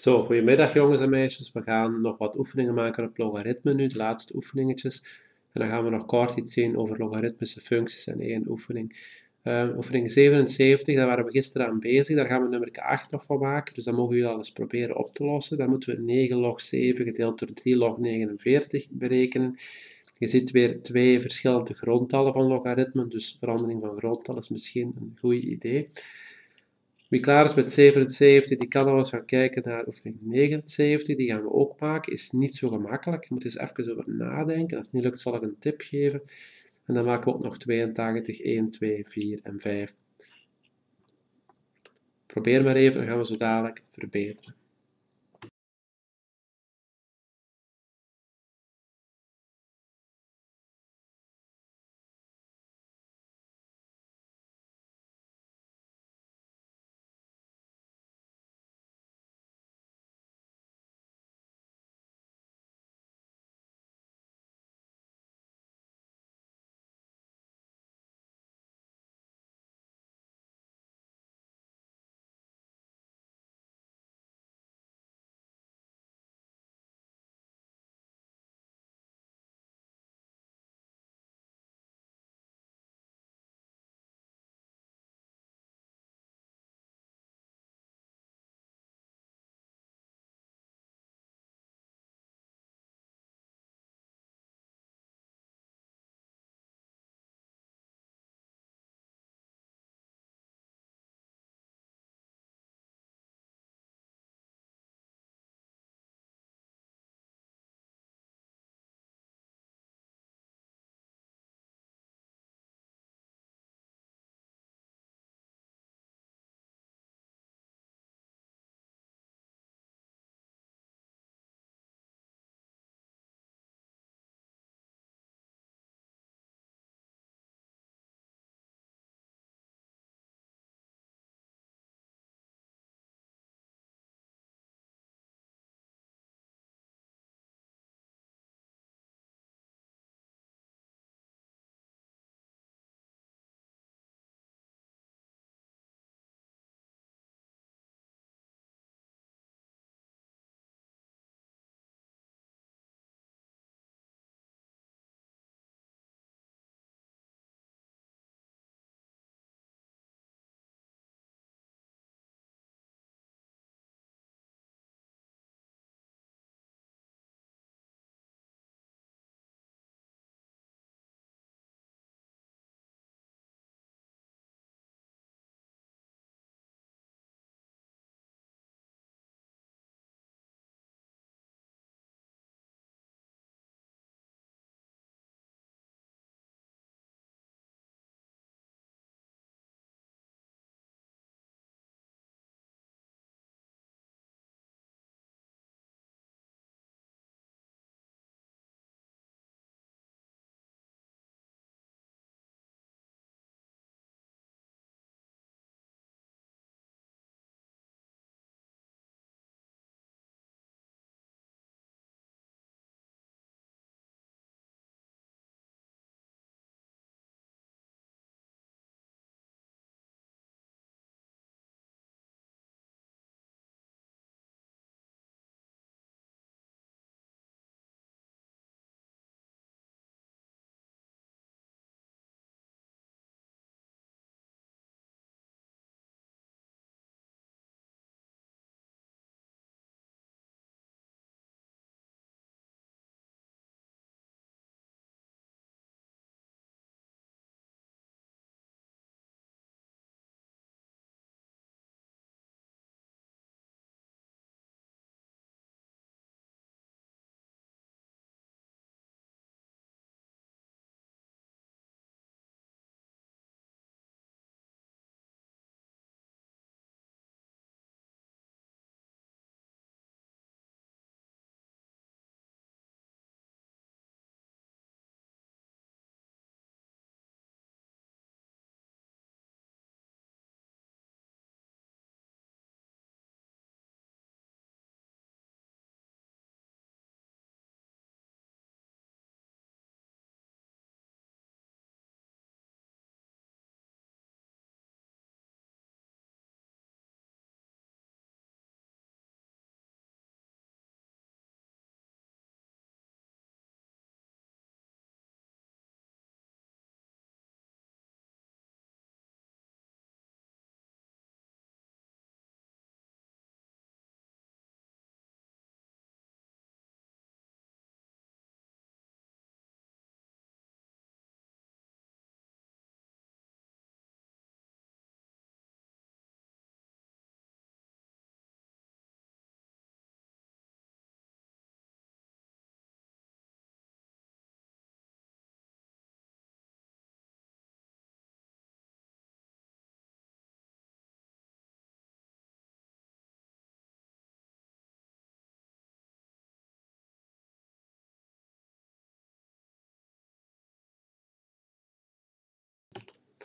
Zo, goedemiddag jongens en meisjes. We gaan nog wat oefeningen maken op logaritme nu, de laatste oefeningetjes. En dan gaan we nog kort iets zien over logaritmische functies en één oefening. Uh, oefening 77, daar waren we gisteren aan bezig. Daar gaan we nummer 8 nog van maken. Dus dat mogen jullie al eens proberen op te lossen. Dan moeten we 9 log 7 gedeeld door 3 log 49 berekenen. Je ziet weer twee verschillende grondtallen van logaritmen, dus verandering van grondtallen is misschien een goed idee. Wie klaar is met 77, die kan al eens gaan kijken naar oefening 79. Die gaan we ook maken. Is niet zo gemakkelijk. Je moet eens even over nadenken. Als het niet lukt, zal ik een tip geven. En dan maken we ook nog 82, 1, 2, 4 en 5. Probeer maar even, dan gaan we zo dadelijk verbeteren.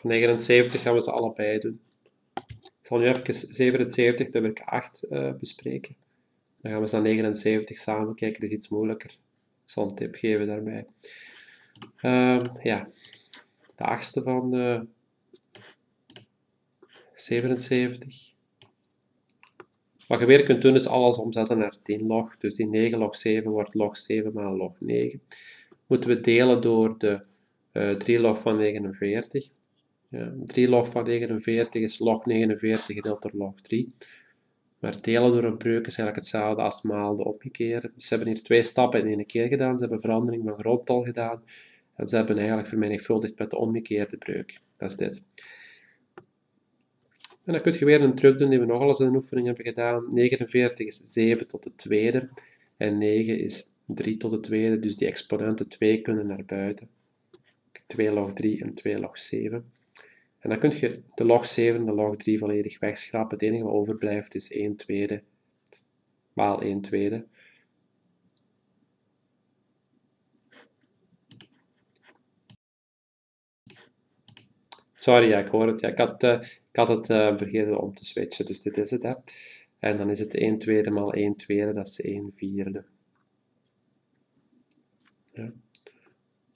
79 gaan we ze allebei doen. Ik zal nu even 77 nummer 8 uh, bespreken. Dan gaan we ze naar 79 samen kijken, dat is iets moeilijker. Ik zal een tip geven daarbij. Uh, ja, de achtste van de 77. Wat je weer kunt doen is alles omzetten naar 10 log. Dus die 9 log 7 wordt log 7 maal log 9. Moeten we delen door de uh, eh, 3 log van 49. Ja, 3 log van 49 is log 49 gedeeld door log 3. Maar delen door een breuk is eigenlijk hetzelfde als maal de omgekeerde. Dus ze hebben hier twee stappen in één keer gedaan. Ze hebben verandering van grondtal gedaan. En ze hebben eigenlijk vermenigvuldigd met de omgekeerde breuk. Dat is dit. En dan kun je weer een truc doen die we nogal eens in een oefening hebben gedaan. 49 is 7 tot de tweede. En 9 is 3 tot de tweede. Dus die exponenten 2 kunnen naar buiten. 2 log 3 en 2 log 7. En dan kun je de log 7 en de log 3 volledig wegschrapen. Het enige wat overblijft is 1 tweede maal 1 tweede. Sorry, ja, ik hoor het. Ja, ik, had, uh, ik had het uh, vergeten om te switchen, dus dit is het. Hè. En dan is het 1 tweede maal 1 tweede, dat is 1 vierde. Ja.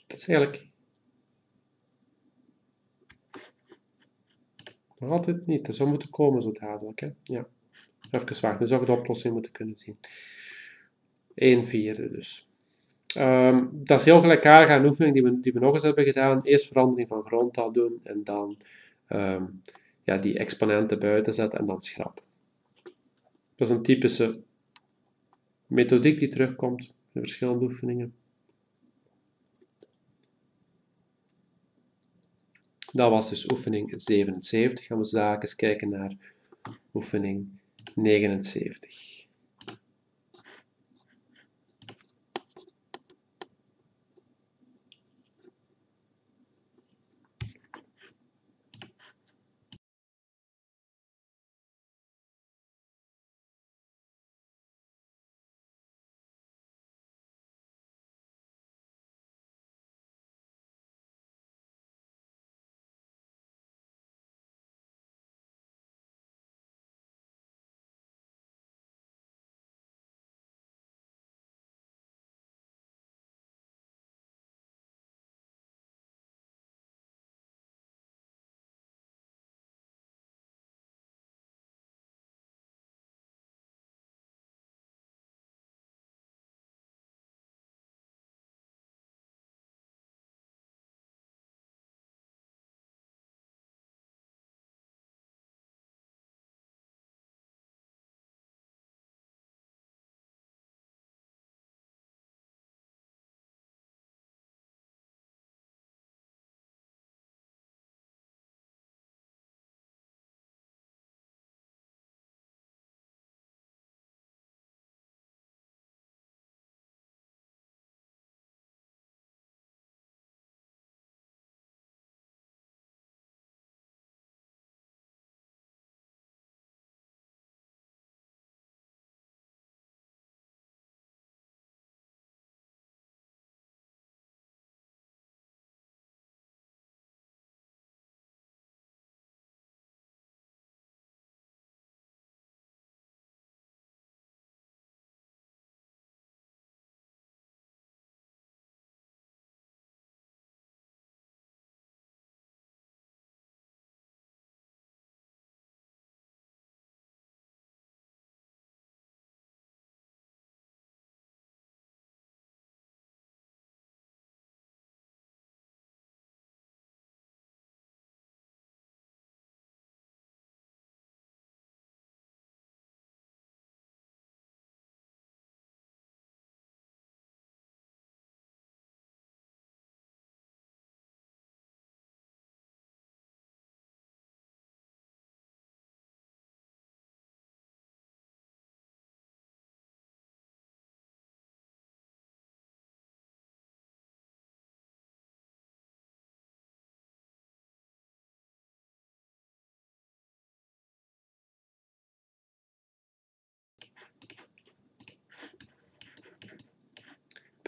Dat is eigenlijk nog altijd niet. Dat zou moeten komen zo dadelijk. Hè. Ja. Even wachten, dan zou ik de oplossing moeten kunnen zien. 1 vierde dus. Um, dat is heel gelijkaardig aan de oefening die we, die we nog eens hebben gedaan. Eerst verandering van grondtal doen en dan um, ja, die exponenten buiten zetten en dan schrappen. Dat is een typische methodiek die terugkomt in verschillende oefeningen. Dat was dus oefening 77. Gaan we zo eens kijken naar oefening 79.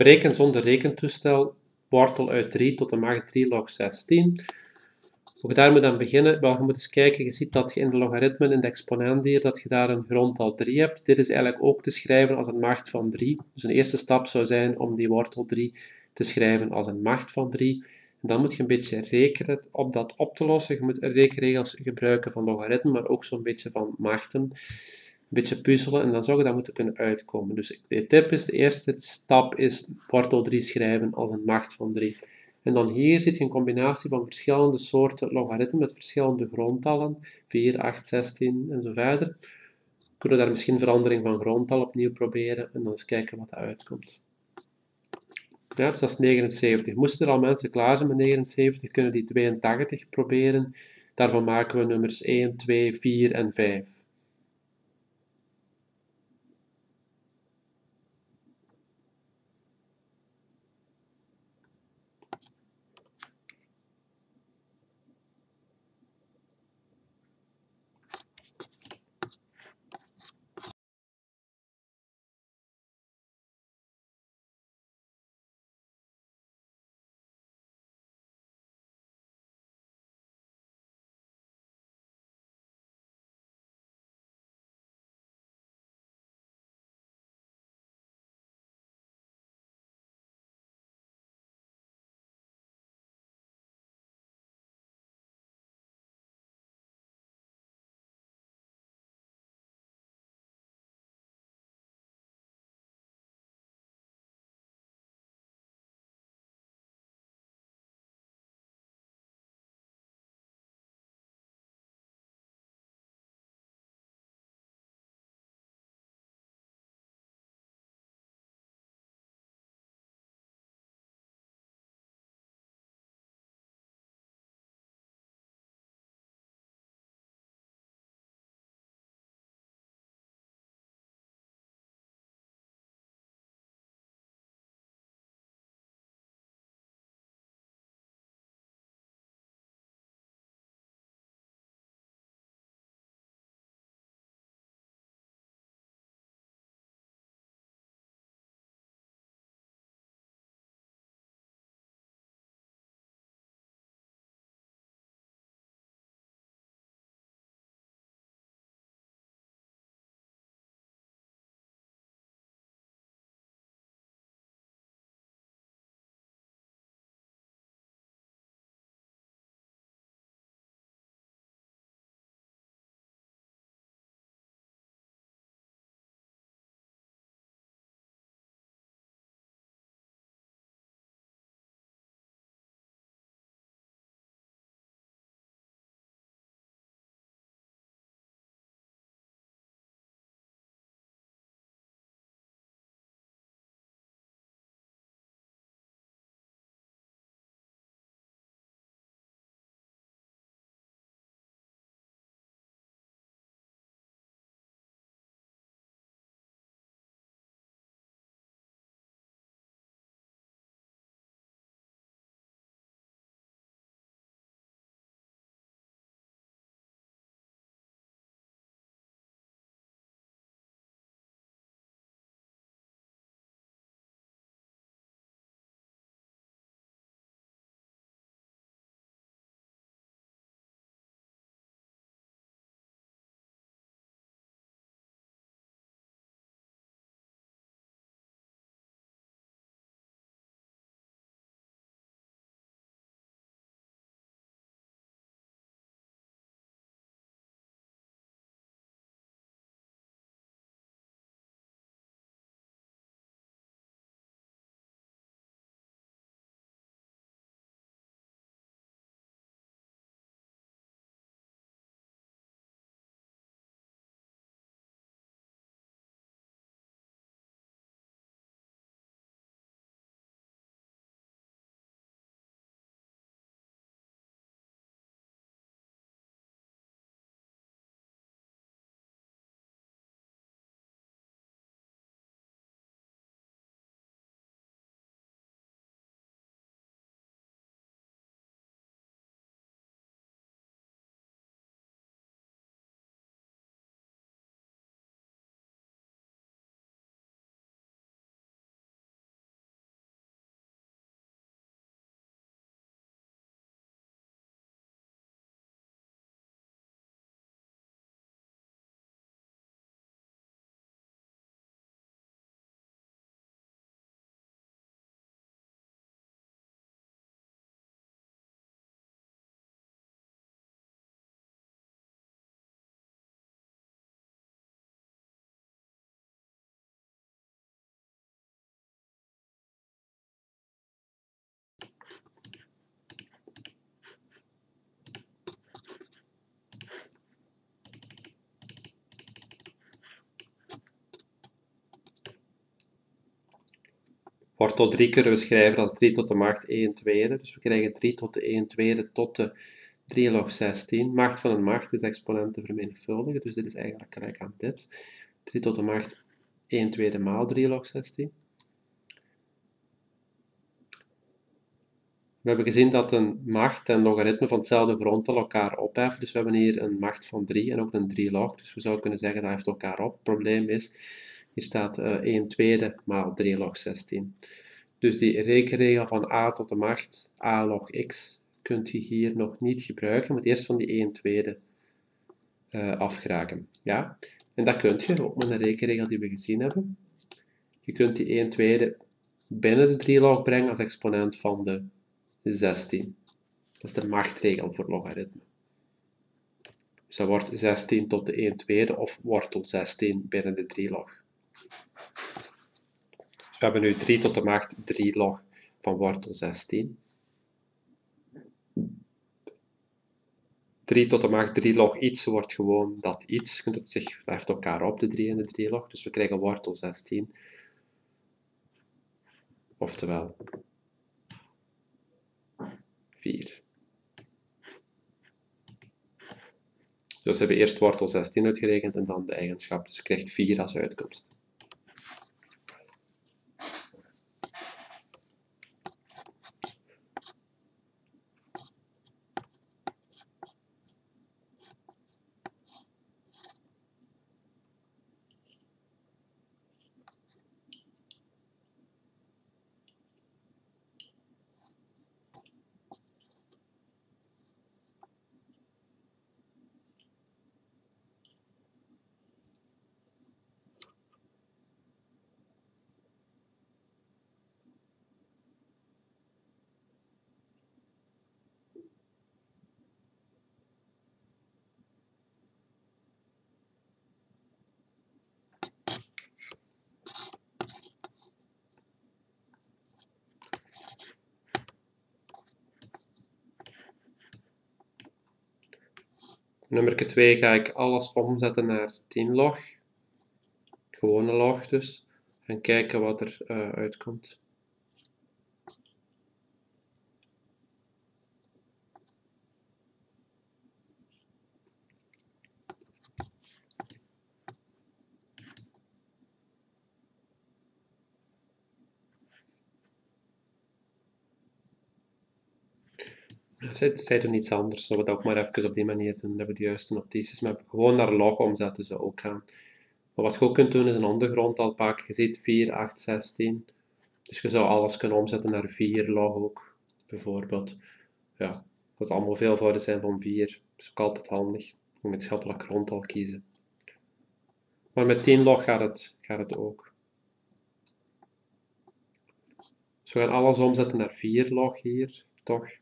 Bereken zonder rekentoestel wortel uit 3 tot de macht 3 log 16. Ook daar moet aan beginnen. Wel, je moet eens kijken, je ziet dat je in de logaritmen in de exponent hier, dat je daar een grondtal 3 hebt. Dit is eigenlijk ook te schrijven als een macht van 3. Dus een eerste stap zou zijn om die wortel 3 te schrijven als een macht van 3. En dan moet je een beetje rekenen om dat op te lossen. Je moet rekenregels gebruiken van logaritmen, maar ook zo'n beetje van machten. Beetje puzzelen en dan zou je dat moeten kunnen uitkomen. Dus de tip is, de eerste stap is wortel 3 schrijven als een macht van 3. En dan hier zit je een combinatie van verschillende soorten logaritmen met verschillende grondtallen, 4, 8, 16 en zo verder. Kunnen we daar misschien verandering van grondtal opnieuw proberen en dan eens kijken wat er uitkomt. Ja, dus dat is 79. Moesten er al mensen klaar zijn met 79, kunnen die 82 proberen. Daarvan maken we nummers 1, 2, 4 en 5. Wortel 3 kunnen we schrijven als 3 tot de macht 1 tweede. Dus we krijgen 3 tot de 1 tweede tot de 3 log 16. Macht van een macht is exponenten vermenigvuldigen, dus dit is eigenlijk gelijk aan dit. 3 tot de macht 1 tweede maal 3 log 16. We hebben gezien dat een macht en logaritme van hetzelfde grondtal elkaar opheffen. Dus we hebben hier een macht van 3 en ook een 3 log. Dus we zouden kunnen zeggen dat heeft elkaar op. Het probleem is, hier staat uh, eh, 1 tweede maal 3 log 16. Dus die rekenregel van a tot de macht a log x kunt je hier nog niet gebruiken. Je moet eerst van die 1 tweede uh, afgeraken. Ja? En dat kunt je, ook met een rekenregel die we gezien hebben. Je kunt die 1 tweede binnen de 3 log brengen als exponent van de 16. Dat is de machtregel voor logaritme. Dus dat wordt 16 tot de 1 tweede of wortel 16 binnen de 3 log. Dus we hebben nu 3 tot de macht 3 log van wortel 16. 3 tot de macht 3 log iets wordt gewoon dat iets. Het zich blijft elkaar op, de 3 en de 3 log. Dus we krijgen wortel 16. Oftewel 4. Dus we hebben eerst wortel 16 uitgerekend en dan de eigenschap. Dus je krijgt 4 als uitkomst. Nummer 2 ga ik alles omzetten naar 10 log. Gewone log dus. En kijken wat er uh, uitkomt. Zij, zij doen iets anders. Zullen we dat ook maar even op die manier doen. Hebben we de juiste notities. Maar gewoon naar log omzetten ze ook gaan. Maar wat je ook kunt doen is een ondergrond al pakken. Je ziet 4, 8, 16. Dus je zou alles kunnen omzetten naar 4 log ook. Bijvoorbeeld. Ja, dat allemaal veelvoudig zijn van 4. Dat is ook altijd handig. Gemeenschappelijk grond al kiezen. Maar met 10 log gaat het, gaat het ook. Dus we gaan alles omzetten naar 4 log hier, toch?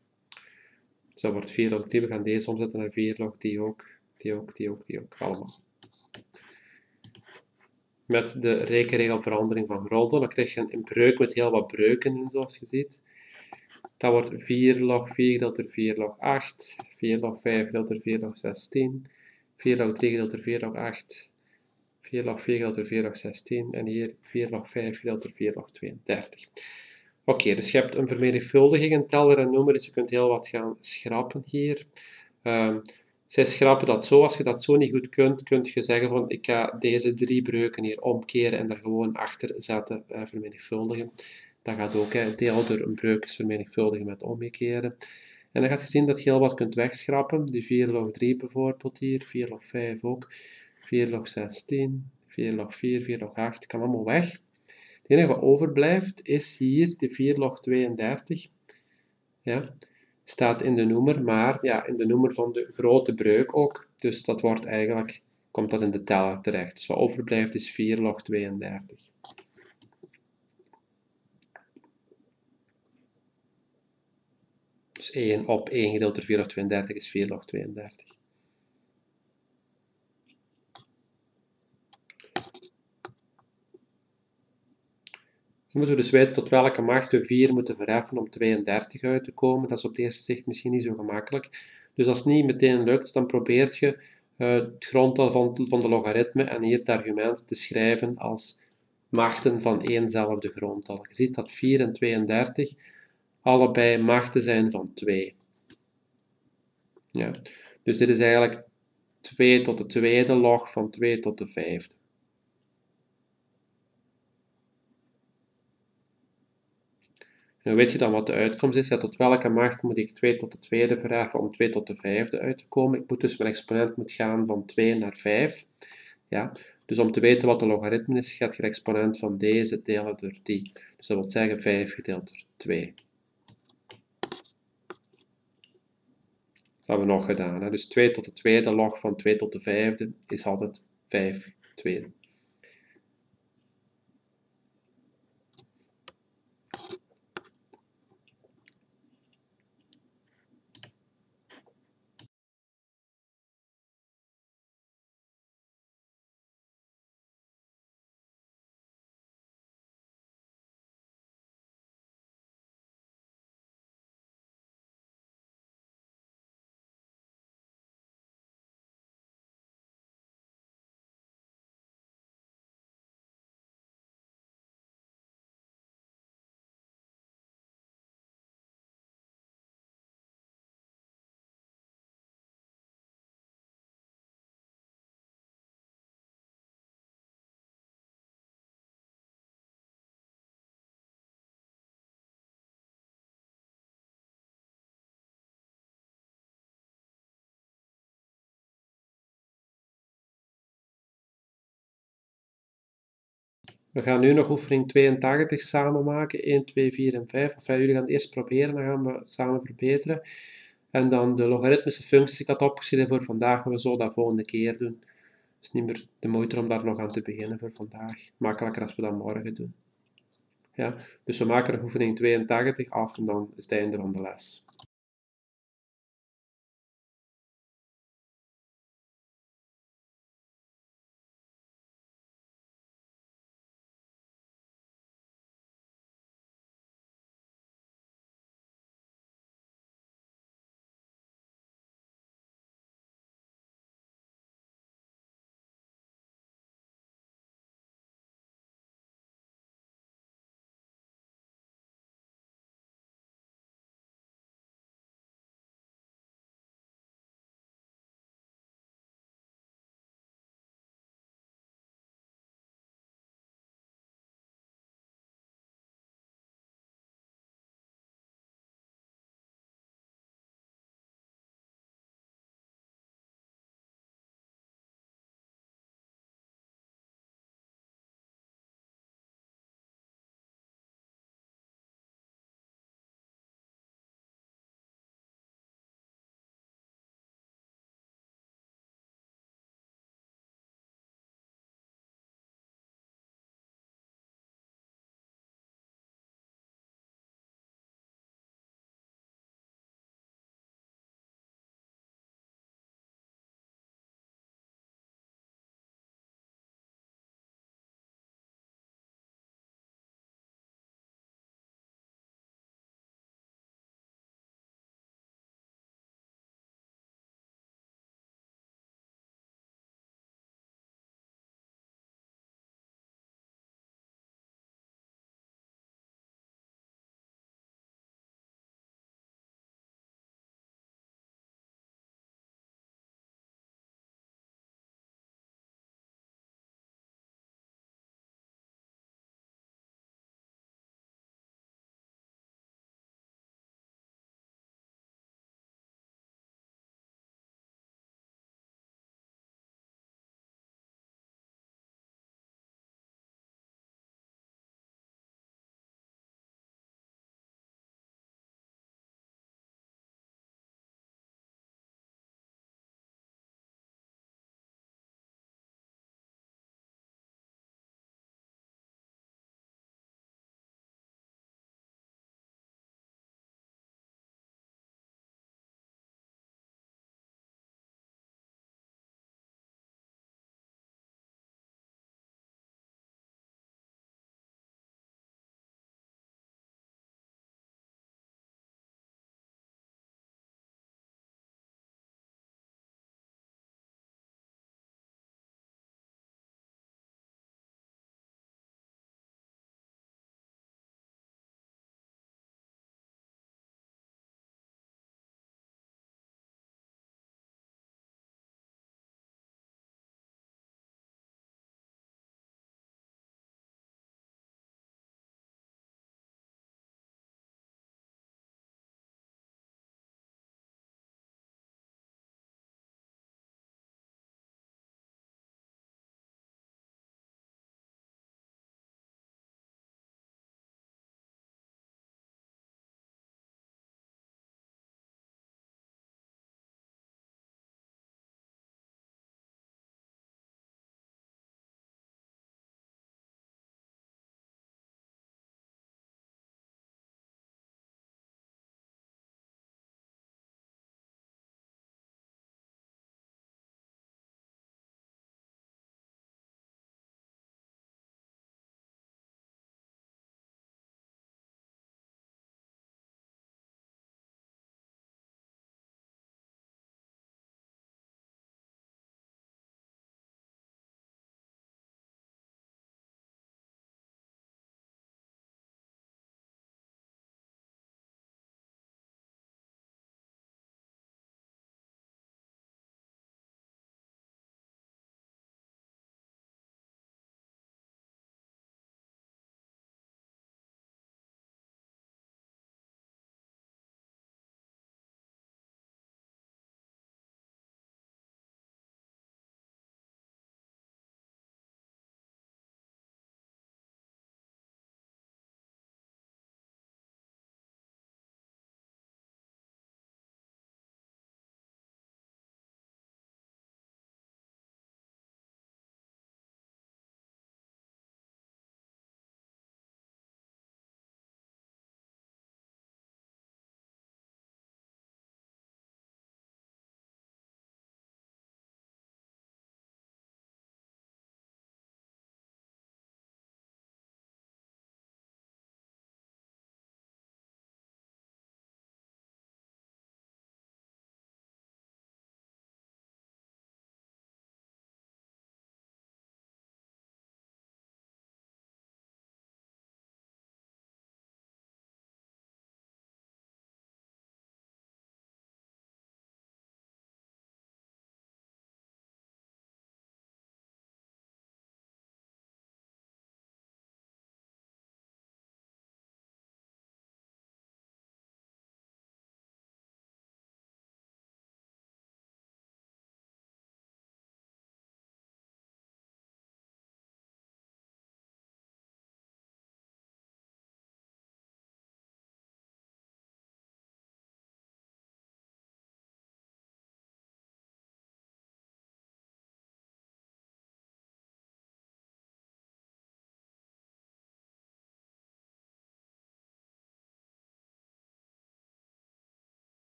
Dus dat wordt 4 log 3. We gaan deze omzetten naar 4 log, die ook, die ook, die ook, die ook. Allemaal. Met de rekenregelverandering van Groldo, dan krijg je een breuk met heel wat breuken in, zoals je ziet. Dat wordt 4 log 4 gedeeld door 4 log 8, 4 log 5 gedeeld door 4 log 16, 4 log 3 gedeeld door 4 log 8, 4 log 4 gedeeld door 4 log 16 en hier 4 log 5 gedeeld door 4 log 32. Oké, dus je hebt een vermenigvuldiging, een teller en noemer, dus je kunt heel wat gaan schrappen hier. Um, zij schrappen dat zo. Als je dat zo niet goed kunt, kun je zeggen van ik ga deze drie breuken hier omkeren en er gewoon achter zetten, uh, vermenigvuldigen. Dat gaat ook, hè. deel door een breuk is vermenigvuldigen met omkeren. En dan gaat je zien dat je heel wat kunt wegschrappen. Die 4 log 3 bijvoorbeeld hier, 4 log 5 ook, 4 log 16, 4 log 4, 4 log 8, kan allemaal weg. Het wat overblijft is hier de 4 log 32. Ja, staat in de noemer, maar ja, in de noemer van de grote breuk ook. Dus dat wordt eigenlijk, komt dat in de teller terecht. Dus wat overblijft is 4 log 32. Dus 1 op 1 gedeeld door 4 log 32 is 4 log 32. Moeten we dus weten tot welke macht we 4 moeten verheffen om 32 uit te komen. Dat is op het eerste zicht misschien niet zo gemakkelijk. Dus als het niet meteen lukt, dan probeert je uh, het grondtal van, van de logaritme en hier het argument te schrijven als machten van éénzelfde grondtal. Je ziet dat 4 en 32 allebei machten zijn van 2. Ja. Dus dit is eigenlijk 2 tot de tweede log van 2 tot de vijfde. En weet je dan wat de uitkomst is? Ja, tot welke macht moet ik 2 tot de tweede verheffen om 2 tot de vijfde uit te komen? Ik moet dus mijn exponent moet gaan van 2 naar 5. Ja, dus om te weten wat de logaritme is, gaat je de exponent van deze delen door die. Dus dat wil zeggen 5 gedeeld door 2. Dat hebben we nog gedaan. Dus 2 tot de tweede log van 2 tot de vijfde is altijd 5 tweede. We gaan nu nog oefening 82 samen maken. 1, 2, 4 en 5. Of jullie gaan het eerst proberen, dan gaan we samen verbeteren. En dan de logaritmische functies, ik had opgeschreven voor vandaag, we zo dat volgende keer doen. Het is niet meer de moeite om daar nog aan te beginnen voor vandaag. Makkelijker als we dat morgen doen. Ja, dus we maken oefening 82 af en dan is het einde van de les.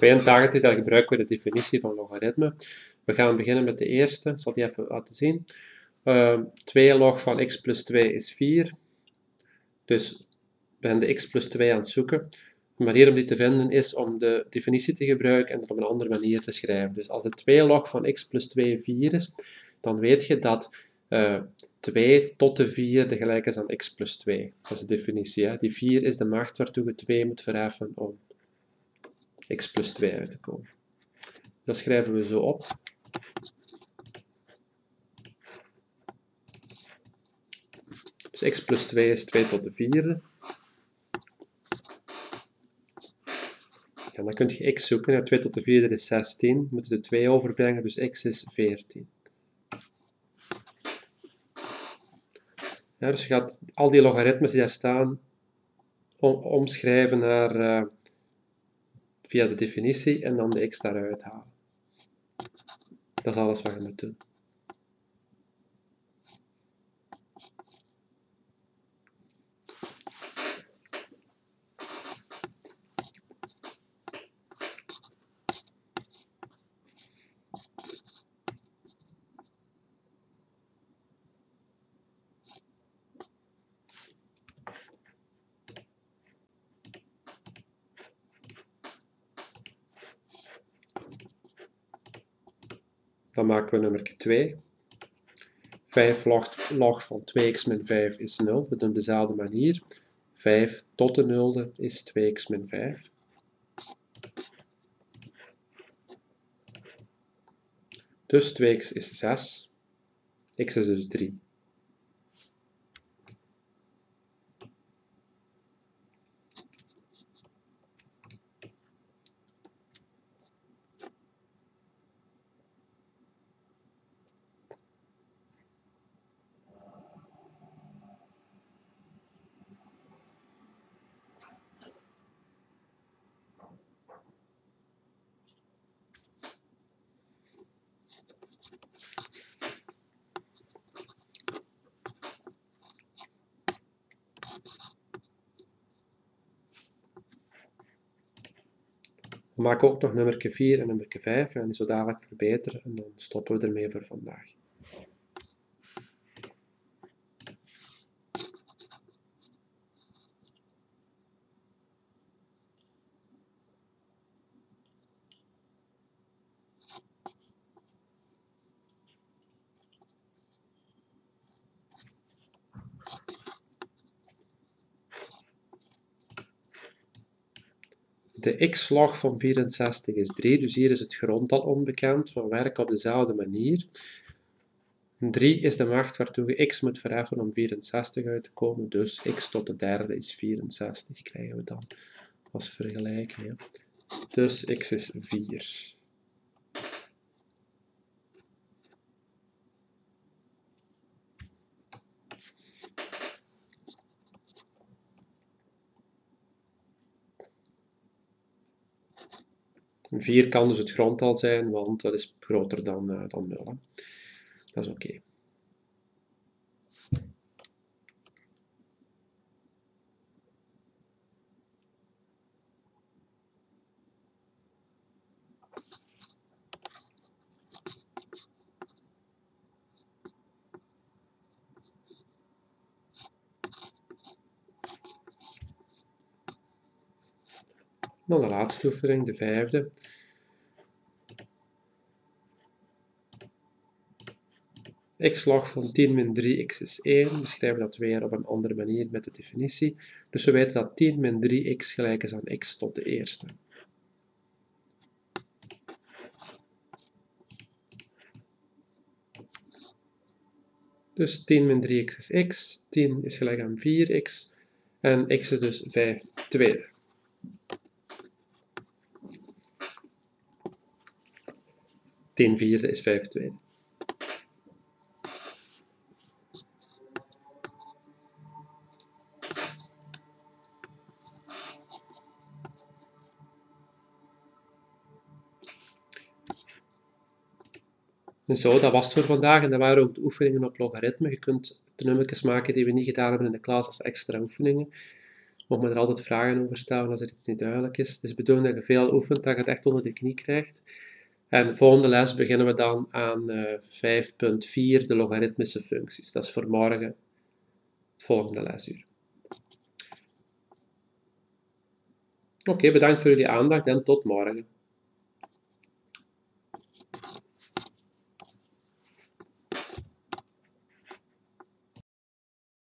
82, daar gebruiken we de definitie van logaritme. We gaan beginnen met de eerste, ik zal die even laten zien. Uh, ehm, 2 log van x plus 2 is 4. Dus we zijn de x plus 2 aan het zoeken. De manier om die te vinden is om de definitie te gebruiken en het op een andere manier te schrijven. Dus als de 2 log van x plus 2 4 is, dan weet je dat uh, eh, 2 tot de 4 gelijk is aan x plus 2. Dat is de definitie. Hè? Die 4 is de macht waartoe je 2 moet verheffen om x plus 2 uit te komen. Dat schrijven we zo op. Dus x plus 2 is 2 tot de vierde. En dan kun je x zoeken. Ja, 2 tot de vierde is 16. We moeten de 2 overbrengen, dus x is 14. Ja, dus je gaat al die logaritmes die daar staan omschrijven naar, uh, via de definitie en dan de x daaruit halen. Dat is alles wat je moet doen. Maken we nummer 2. 5 log, log van 2x min 5 is 0. We doen dezelfde manier. 5 tot de nulde is 2x min 5. Dus 2x is 6. x is dus 3. Maken ook nog nummer 4 en nummer 5 en die zo dadelijk verbeteren en dan stoppen we ermee voor vandaag. De x-log van 64 is 3, dus hier is het grondtal onbekend. We werken op dezelfde manier. 3 is de macht waartoe je x moet verheffen om 64 uit te komen, dus x tot de derde is 64, krijgen we dan als vergelijking. Dus x is 4. 4 kan dus het grondtal zijn, want dat is groter dan, uh, dan 0. Hè. Dat is oké. Okay. Dan de laatste oefening, de vijfde. x-log van 10 min 3x is 1. We schrijven dat weer op een andere manier met de definitie. Dus we weten dat 10 min 3x gelijk is aan x tot de eerste. Dus 10 min 3x is x, 10 is gelijk aan 4x en x is dus 5 tweede. 10 vierde is 5 tweede. En zo, dat was het voor vandaag. En dat waren ook de oefeningen op logaritme. Je kunt de nummertjes maken die we niet gedaan hebben in de klas als extra oefeningen. Mocht me er altijd vragen over stellen als er iets niet duidelijk is. Het is de bedoeling dat je veel oefent, dat je het echt onder de knie krijgt. En volgende les beginnen we dan aan uh, 5.4, de logaritmische functies. Dat is voor morgen het volgende lesuur. Oké, bedankt voor jullie aandacht en tot morgen.